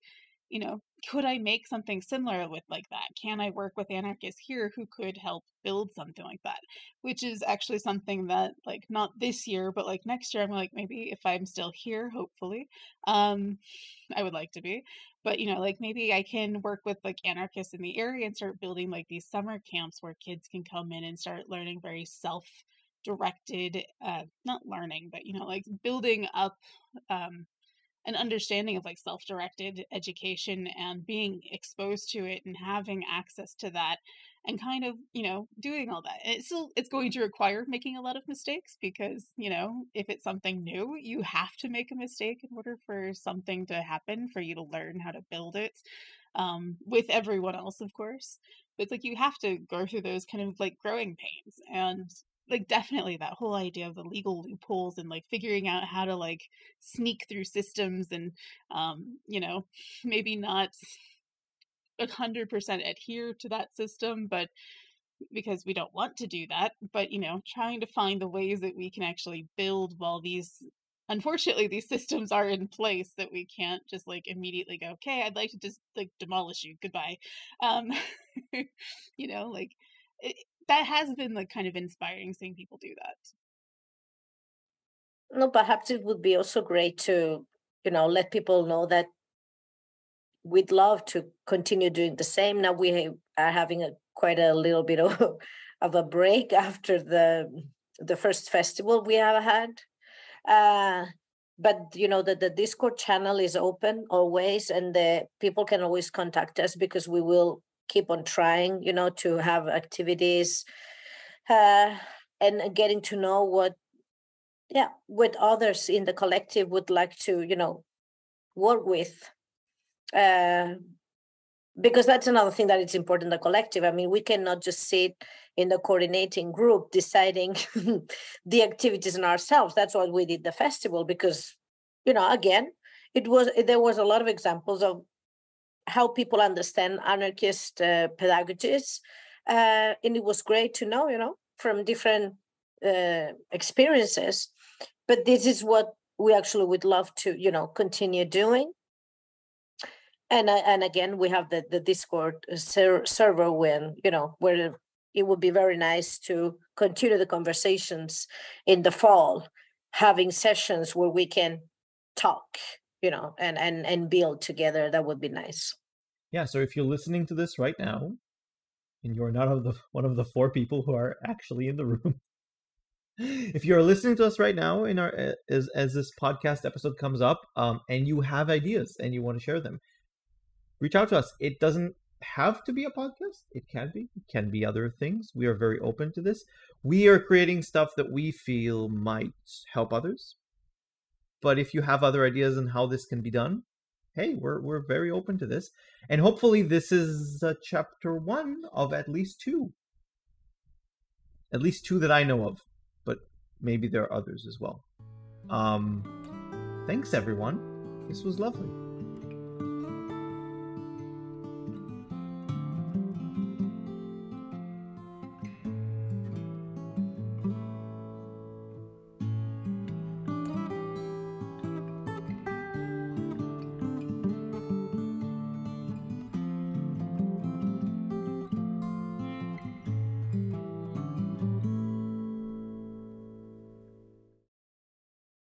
Speaker 1: you know, could I make something similar with like that? Can I work with anarchists here who could help build something like that? Which is actually something that like not this year, but like next year, I'm like maybe if I'm still here, hopefully, um, I would like to be but you know like maybe i can work with like anarchists in the area and start building like these summer camps where kids can come in and start learning very self directed uh not learning but you know like building up um an understanding of like self-directed education and being exposed to it and having access to that and kind of you know doing all that. It's still it's going to require making a lot of mistakes because you know if it's something new you have to make a mistake in order for something to happen for you to learn how to build it um, with everyone else of course. But it's like you have to go through those kind of like growing pains and like definitely that whole idea of the legal loopholes and like figuring out how to like sneak through systems and um you know <laughs> maybe not a 100% adhere to that system, but because we don't want to do that, but you know, trying to find the ways that we can actually build while these unfortunately these systems are in place that we can't just like immediately go okay i'd like to just like demolish you goodbye. Um <laughs> you know like that has been like kind of inspiring seeing people do that.
Speaker 3: No perhaps it would be also great to you know let people know that we'd love to continue doing the same. Now we are having a quite a little bit of, <laughs> of a break after the the first festival we have had. Uh, but you know that the discord channel is open always and the people can always contact us because we will keep on trying you know to have activities uh, and getting to know what yeah what others in the collective would like to you know work with. Uh, because that's another thing that it's important the collective. I mean we cannot just sit in the coordinating group deciding <laughs> the activities in ourselves. That's why we did the festival because you know again it was there was a lot of examples of how people understand anarchist uh, pedagogies uh, and it was great to know you know from different uh, experiences. But this is what we actually would love to you know continue doing. And and again we have the the discord uh, ser- server when you know where it would be very nice to continue the conversations in the fall having sessions where we can talk you know and and and build together. That would be nice
Speaker 2: yeah so if you're listening to this right now and you're not of the <laughs> one of the four people who are actually in the room <laughs> if you're listening to us right now in our as as this podcast episode comes up um, and you have ideas and you want to share them reach out to us. It doesn't have to be a podcast. It can be. It can be other things. We are very open to this. We are creating stuff that we feel might help others. But if you have other ideas on how this can be done hey we're we're very open to this and hopefully this is a chapter 1 of at least two at least two that I know of but maybe there are others as well. Um, thanks, everyone. This was lovely.